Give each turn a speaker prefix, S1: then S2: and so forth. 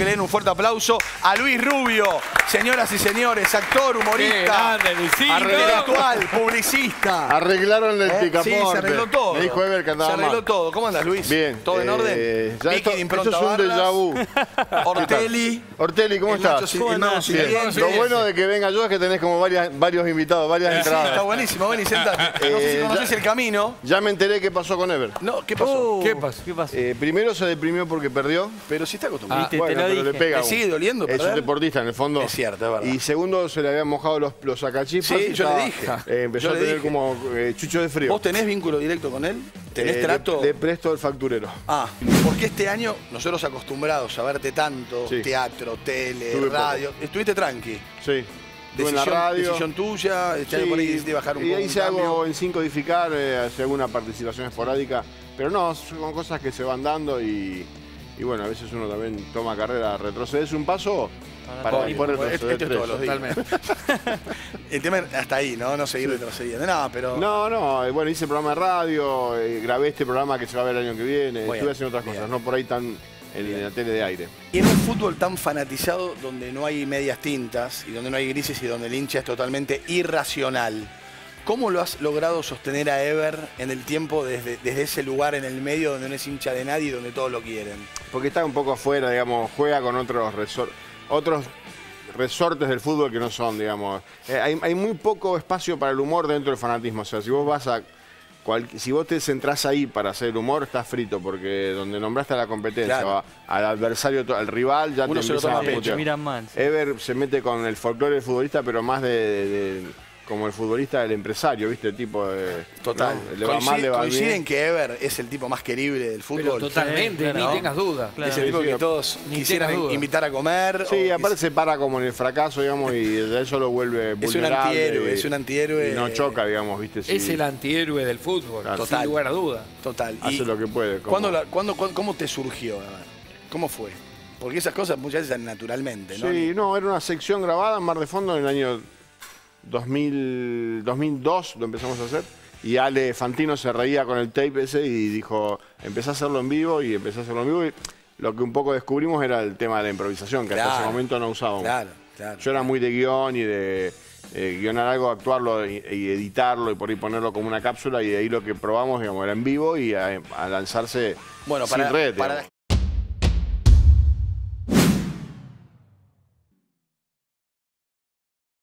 S1: que le den un fuerte aplauso a Luis Rubio. Señoras y señores, actor, humorista, intelectual, publicista.
S2: Arreglaron el
S1: ¿Eh?
S2: picaporte.
S1: Sí, se arregló todo.
S2: Me dijo Ever que andaba
S1: Se arregló
S2: mal.
S1: todo. ¿Cómo andas, Luis?
S2: Bien.
S1: ¿Todo en
S2: eh,
S1: orden?
S2: ya
S1: Vicky
S2: esto, esto es un déjà vu.
S1: Ortelli.
S2: Ortelli, ¿cómo estás?
S3: ¿Cómo andás? Bien.
S2: Lo bueno de que venga yo es que tenés como varias, varios invitados, varias
S1: Sí,
S2: entradas.
S1: está buenísimo. Ven y sentate. No sé si
S2: Eh,
S1: conoces
S2: ya-
S1: el camino.
S2: Ya me enteré qué pasó con Ever.
S1: No, ¿qué pasó?
S3: ¿Qué pasó? ¿Qué pasó?
S2: Eh, primero se deprimió porque perdió.
S1: Pero si está acostumbrado.
S2: Pero le
S3: dije.
S2: pega.
S1: ¿Te sigue doliendo
S2: Es un deportista en el fondo.
S1: Es cierto, es verdad.
S2: Y segundo, se le habían mojado los, los sacachispas.
S1: Sí,
S2: y
S1: yo le
S2: estaba-
S1: dije.
S2: eh, empezó
S1: Yo
S2: a
S1: le
S2: tener
S1: dije.
S2: como eh, chucho de frío.
S1: ¿Vos tenés vínculo directo con él? ¿Tenés
S2: Eh, le-
S1: trato?
S2: Le, presto el facturero.
S1: Ah, porque este año nosotros acostumbrados a verte tanto,
S2: Sí.
S1: teatro, tele,
S2: Estuve
S1: radio, estuviste tranqui.
S2: Sí. En la
S1: Decisión,
S2: radio.
S1: decisión tuya, este año
S2: Sí,
S1: por ahí decidí bajar un
S2: y
S1: poco.
S2: ahí
S1: un
S2: se hago en sin codificar, hace alguna participación esporádica, pero no, son cosas que se van dando y, y bueno, a veces uno también toma carrera, retrocedes un paso para
S3: Bueno,
S2: después
S1: Bueno,
S2: retroceder
S1: esto es
S2: tres.
S1: todos los días. El tema hasta ahí, ¿no? No seguir retrocediendo. No, pero.
S2: No, no, eh, bueno, hice programa de radio, eh, grabé este programa que se va a ver el año que viene, estuve haciendo otras
S1: bien.
S2: cosas, no por ahí tan en, la tele de aire.
S1: Y en un fútbol tan fanatizado donde no hay medias tintas y donde no hay grises y donde el hincha es totalmente irracional, ¿cómo lo has logrado sostener a Ever en el tiempo desde, desde ese lugar en el medio donde no es hincha de nadie y donde todos lo quieren?
S2: Porque está un poco afuera, digamos, juega con otros resor- otros resortes del fútbol que no son, digamos. Eh, hay, hay muy poco espacio para el humor dentro del fanatismo. O sea, si vos vas a. cual- si vos te centrás ahí para hacer humor, estás frito, porque donde nombraste a la competencia,
S1: Claro.
S2: o al adversario, al rival, ya
S1: Uno
S2: te
S1: se lo
S2: empiezan
S1: toma
S2: a
S1: pecho.
S3: Miran mal. sí.
S2: Ever se mete con el folclore del futbolista, pero más de, de- de- como el futbolista del empresario, ¿viste? El tipo de.
S1: Total.
S2: ¿no? Le va
S1: Coincide-
S2: mal, le va
S1: coinciden
S2: bien.
S1: que Ever es el tipo más querible del
S4: Pero
S1: fútbol.
S4: totalmente,
S3: Sí, claro.
S4: ni tengas duda.
S3: Claro.
S1: Es el tipo
S2: Sí,
S1: que todos
S4: Ni
S1: quisieran invitar a comer.
S2: Sí,
S1: o
S2: aparte se para como en el fracaso, digamos, y de eso lo vuelve
S1: Es un antihéroe,
S2: y-
S1: es un antihéroe.
S2: Y no choca, digamos, ¿viste? Sí,
S4: Es el antihéroe del fútbol,
S2: Claro.
S1: Total.
S4: sin lugar a duda.
S1: Total.
S2: hace
S1: Y-
S2: lo que puede. como-
S1: ¿Cuándo la- cuándo- cuándo- ¿Cómo te surgió? ¿Cómo fue? Porque esas cosas muchas veces salen naturalmente, ¿no?
S2: Sí, no, era una sección grabada en Mar de Fondo en el año 2000, 2002, lo empezamos a hacer. Y Ale Fantino se reía con el tape ese y dijo, empecé a hacerlo en vivo y empecé a hacerlo en vivo. Y lo que un poco descubrimos era el tema de la improvisación, que hasta ese momento no usábamos.
S1: Claro, claro.
S2: Yo era muy de guion y de eh, guionar algo, actuarlo y, y editarlo y por ahí ponerlo como una cápsula y de ahí lo que probamos digamos, era en vivo y a, a lanzarse
S1: Bueno,
S2: sin
S1: para,
S2: red.
S1: para.